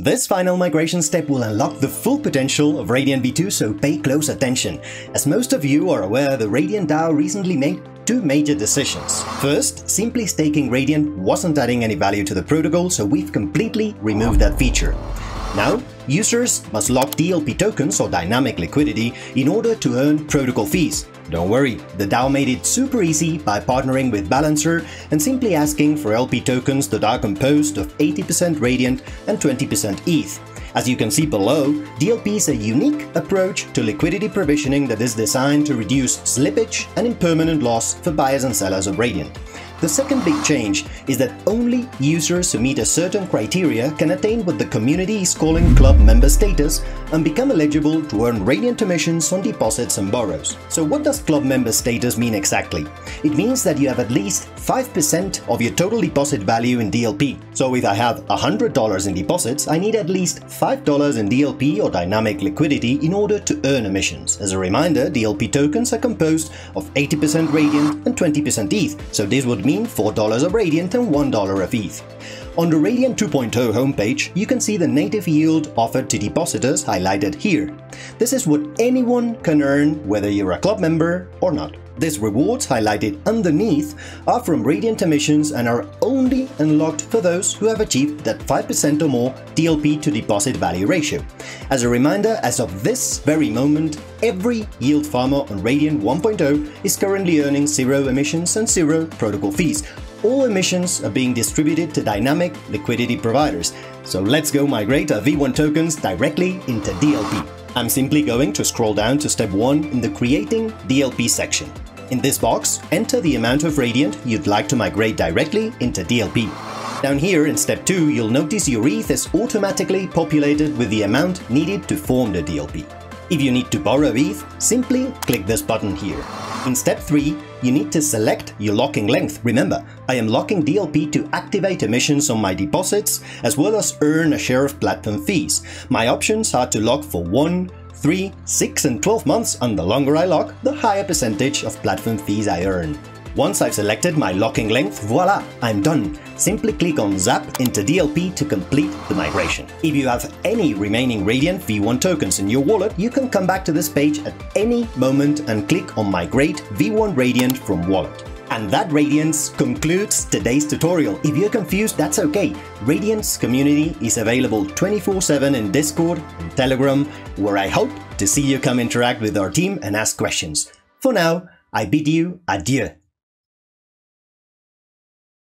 This final migration step will unlock the full potential of Radiant V2, so pay close attention. As most of you are aware, the Radiant DAO recently made two major decisions. First, simply staking Radiant wasn't adding any value to the protocol, so we've completely removed that feature. Now, users must lock DLP tokens or dynamic liquidity in order to earn protocol fees. Don't worry, the DAO made it super easy by partnering with Balancer and simply asking for LP tokens that are composed of 80% Radiant and 20% ETH. As you can see below, DLP is a unique approach to liquidity provisioning that is designed to reduce slippage and impermanent loss for buyers and sellers of Radiant. The second big change is that only users who meet a certain criteria can attain what the community is calling club member status and become eligible to earn Radiant emissions on deposits and borrows. So what does club member status mean exactly? It means that you have at least 5% of your total deposit value in DLP. So if I have $100 in deposits, I need at least $5 in DLP or dynamic liquidity in order to earn emissions. As a reminder, DLP tokens are composed of 80% Radiant and 20% ETH, so this would mean $4 of Radiant and $1 of ETH. On the Radiant 2.0 homepage, you can see the native yield offered to depositors highlighted here. This is what anyone can earn whether you're a club member or not. These rewards highlighted underneath are from Radiant emissions and are only unlocked for those who have achieved that 5% or more DLP to deposit value ratio. As a reminder, as of this very moment, every yield farmer on Radiant 1.0 is currently earning zero emissions and zero protocol fees. All emissions are being distributed to dynamic liquidity providers. So let's go migrate our V1 tokens directly into DLP. I'm simply going to scroll down to step 1 in the Creating DLP section. In this box, enter the amount of Radiant you'd like to migrate directly into DLP. Down here in step 2, you'll notice your ETH is automatically populated with the amount needed to form the DLP. If you need to borrow ETH, simply click this button here. In step 3, you need to select your locking length. Remember, I am locking DLP to activate emissions on my deposits as well as earn a share of platform fees. My options are to lock for 1, 3, 6 and 12 months and the longer I lock, the higher percentage of platform fees I earn. Once I've selected my locking length, voila, I'm done. Simply click on Zap into DLP to complete the migration. If you have any remaining Radiant V1 tokens in your wallet, you can come back to this page at any moment and click on Migrate V1 Radiant from Wallet. And that Radiance concludes today's tutorial. If you're confused, that's okay. Radiant's community is available 24-7 in Discord and Telegram, where I hope to see you come interact with our team and ask questions. For now, I bid you adieu.